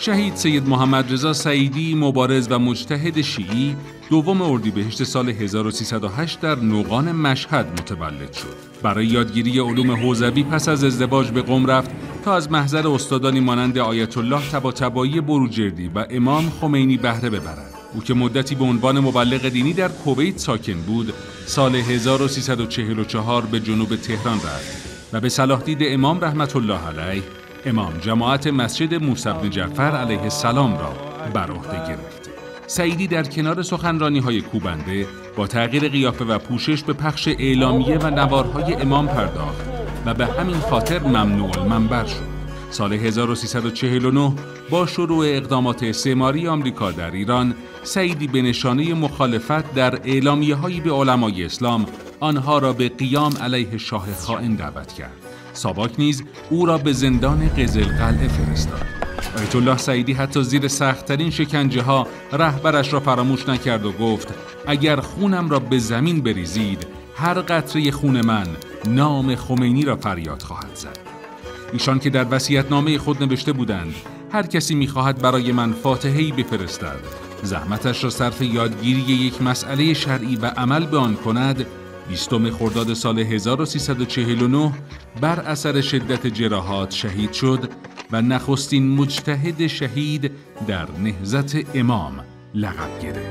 شهید سید محمد رضا سعیدی مبارز و مجتهد شیعی دوم اردیبهشت سال 1308 در نوقان مشهد متولد شد. برای یادگیری علوم حوزوی پس از ازدواج به قم رفت تا از محضر استادانی مانند آیت الله طباطبایی بروجردی و امام خمینی بهره ببرد. او که مدتی به عنوان مبلغ دینی در کویت ساکن بود، سال 1344 به جنوب تهران رفت و به صلاح دید امام رحمت الله علیه امام جماعت مسجد موسی بن جعفر علیه السلام را بر عهده گرفت. سعیدی در کنار سخنرانی های کوبنده با تغییر قیافه و پوشش به پخش اعلامیه و نوارهای امام پرداخت و به همین خاطر ممنوع المنبر شد. سال 1349 با شروع اقدامات استعماری آمریکا در ایران سعیدی به نشانه مخالفت در اعلامیه هایی به علمای اسلام آنها را به قیام علیه شاه خائن دعوت کرد. ساواک نیز او را به زندان قزل قلعه فرستاد. آیت الله سعیدی حتی زیر سختترین شکنجه ها رهبرش را فراموش نکرد و گفت اگر خونم را به زمین بریزید هر قطره خون من نام خمینی را فریاد خواهد زد. ایشان که در وصیت‌نامه خود نوشته بودند هر کسی می‌خواهد برای من فاتحه‌ای بفرستد زحمتش را صرف یادگیری یک مسئله شرعی و عمل به آن کند بیستم خرداد سال 1349 بر اثر شدت جراحات شهید شد و نخستین مجتهد شهید در نهزت امام لقب گرفت.